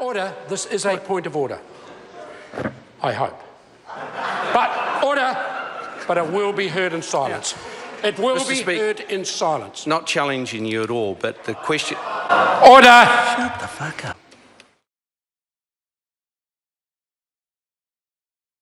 Order, this is a point of order. I hope. But, order, but it will be heard in silence. It will Mr. be Speaker. heard in silence. Not challenging you at all, but the question. Order!